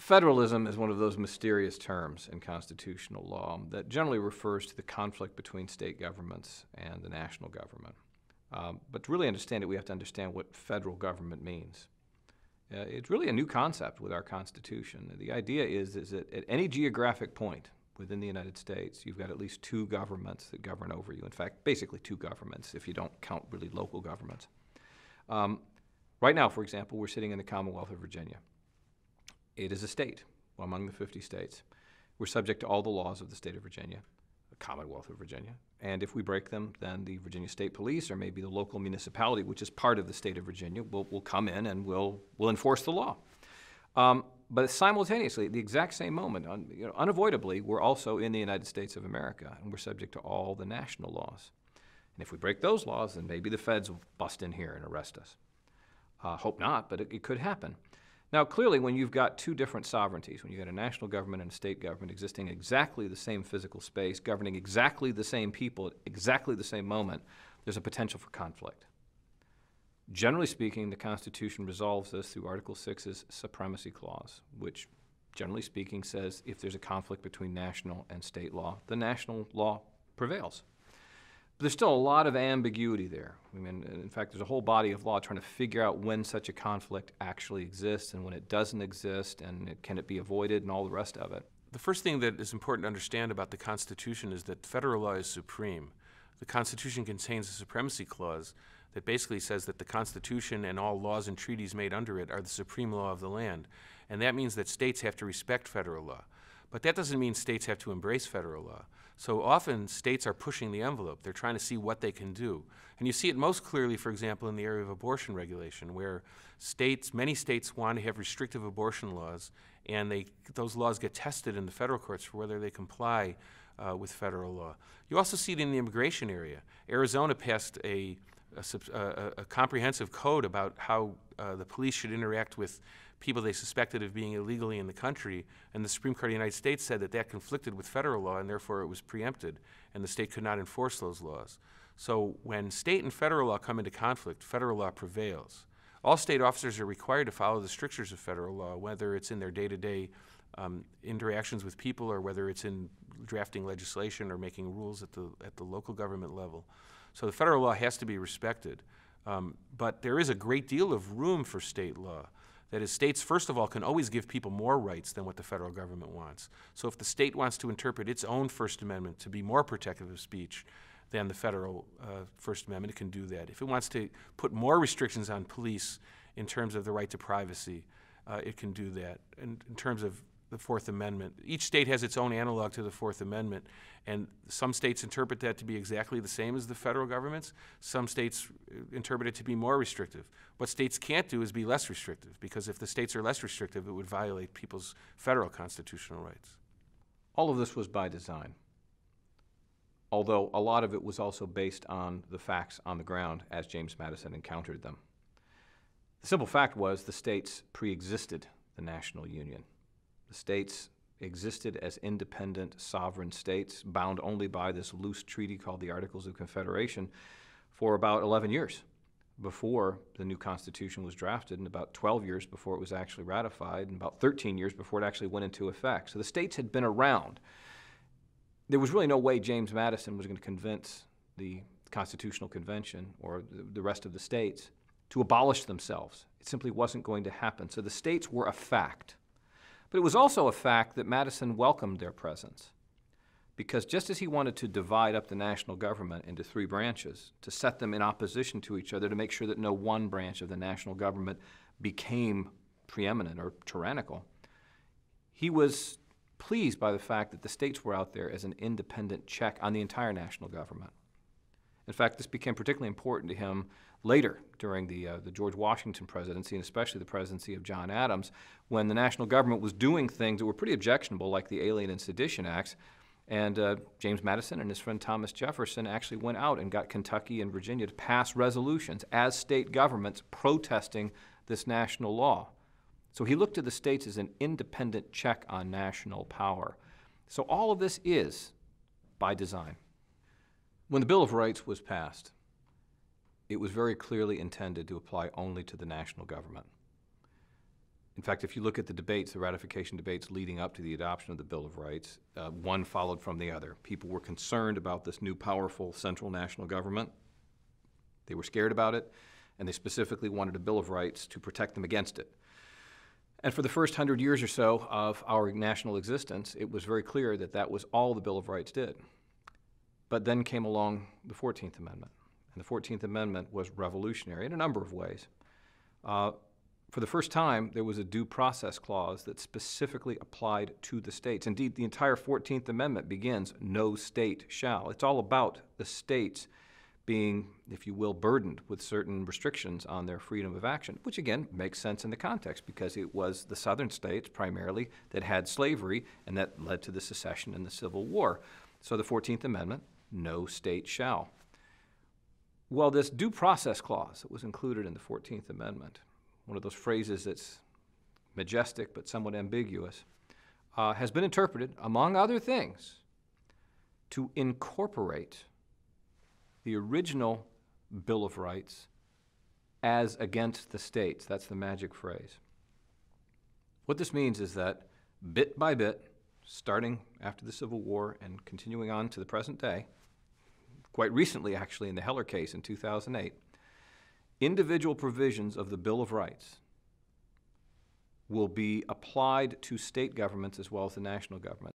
Federalism is one of those mysterious terms in constitutional law that generally refers to the conflict between state governments and the national government. Um, but to really understand it, we have to understand what federal government means. Uh, it's really a new concept with our Constitution. The idea is, is that at any geographic point within the United States, you've got at least two governments that govern over you. In fact, basically two governments if you don't count really local governments. Um, right now, for example, we're sitting in the Commonwealth of Virginia. It is a state among the 50 states. We're subject to all the laws of the state of Virginia, the Commonwealth of Virginia. And if we break them, then the Virginia State Police or maybe the local municipality, which is part of the state of Virginia, will, will come in and will, will enforce the law. Um, but simultaneously, at the exact same moment, un, you know, unavoidably, we're also in the United States of America, and we're subject to all the national laws. And if we break those laws, then maybe the feds will bust in here and arrest us. Uh, hope not, but it, it could happen. Now, clearly, when you've got two different sovereignties, when you've got a national government and a state government existing exactly the same physical space, governing exactly the same people at exactly the same moment, there's a potential for conflict. Generally speaking, the Constitution resolves this through Article 6's supremacy clause, which, generally speaking, says if there's a conflict between national and state law, the national law prevails. But there's still a lot of ambiguity there. I mean, in fact, there's a whole body of law trying to figure out when such a conflict actually exists and when it doesn't exist and it, can it be avoided and all the rest of it. The first thing that is important to understand about the Constitution is that federal law is supreme. The Constitution contains a supremacy clause that basically says that the Constitution and all laws and treaties made under it are the supreme law of the land. And that means that states have to respect federal law. But that doesn't mean states have to embrace federal law. So often states are pushing the envelope. They're trying to see what they can do. And you see it most clearly, for example, in the area of abortion regulation, where states, many states want to have restrictive abortion laws, and they, those laws get tested in the federal courts for whether they comply uh, with federal law. You also see it in the immigration area. Arizona passed a, a, a, a comprehensive code about how uh, the police should interact with people they suspected of being illegally in the country, and the Supreme Court of the United States said that that conflicted with federal law, and therefore it was preempted, and the state could not enforce those laws. So when state and federal law come into conflict, federal law prevails. All state officers are required to follow the strictures of federal law, whether it's in their day-to-day um, interactions with people or whether it's in drafting legislation or making rules at the, at the local government level. So the federal law has to be respected. Um, but there is a great deal of room for state law. That is, states, first of all, can always give people more rights than what the federal government wants. So if the state wants to interpret its own First Amendment to be more protective of speech than the federal uh, First Amendment, it can do that. If it wants to put more restrictions on police in terms of the right to privacy, uh, it can do that. And in terms of the Fourth Amendment. Each state has its own analog to the Fourth Amendment, and some states interpret that to be exactly the same as the federal government's. Some states uh, interpret it to be more restrictive. What states can't do is be less restrictive, because if the states are less restrictive, it would violate people's federal constitutional rights. All of this was by design, although a lot of it was also based on the facts on the ground as James Madison encountered them. The simple fact was the states pre-existed the national union. The states existed as independent sovereign states, bound only by this loose treaty called the Articles of Confederation, for about 11 years before the new Constitution was drafted, and about 12 years before it was actually ratified, and about 13 years before it actually went into effect. So the states had been around. There was really no way James Madison was going to convince the Constitutional Convention or the rest of the states to abolish themselves. It simply wasn't going to happen. So the states were a fact. But it was also a fact that Madison welcomed their presence. Because just as he wanted to divide up the national government into three branches, to set them in opposition to each other, to make sure that no one branch of the national government became preeminent or tyrannical, he was pleased by the fact that the states were out there as an independent check on the entire national government. In fact, this became particularly important to him later during the, uh, the George Washington presidency, and especially the presidency of John Adams, when the national government was doing things that were pretty objectionable, like the Alien and Sedition Acts. And uh, James Madison and his friend Thomas Jefferson actually went out and got Kentucky and Virginia to pass resolutions as state governments protesting this national law. So he looked to the states as an independent check on national power. So all of this is by design. When the Bill of Rights was passed, it was very clearly intended to apply only to the national government. In fact, if you look at the debates, the ratification debates leading up to the adoption of the Bill of Rights, uh, one followed from the other. People were concerned about this new powerful central national government. They were scared about it, and they specifically wanted a Bill of Rights to protect them against it. And for the first hundred years or so of our national existence, it was very clear that that was all the Bill of Rights did. But then came along the 14th Amendment. And the 14th Amendment was revolutionary in a number of ways. Uh, for the first time, there was a due process clause that specifically applied to the states. Indeed, the entire 14th Amendment begins, no state shall. It's all about the states being, if you will, burdened with certain restrictions on their freedom of action, which again makes sense in the context because it was the southern states primarily that had slavery and that led to the secession and the Civil War. So the 14th Amendment, no state shall. Well, this due process clause that was included in the 14th Amendment, one of those phrases that's majestic but somewhat ambiguous, uh, has been interpreted, among other things, to incorporate the original Bill of Rights as against the states. That's the magic phrase. What this means is that bit by bit, starting after the Civil War and continuing on to the present day, quite recently actually in the Heller case in 2008, individual provisions of the Bill of Rights will be applied to state governments as well as the national government.